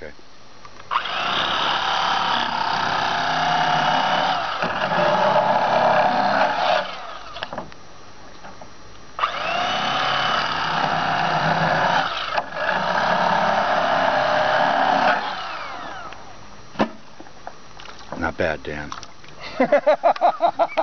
Okay. Not bad, Dan.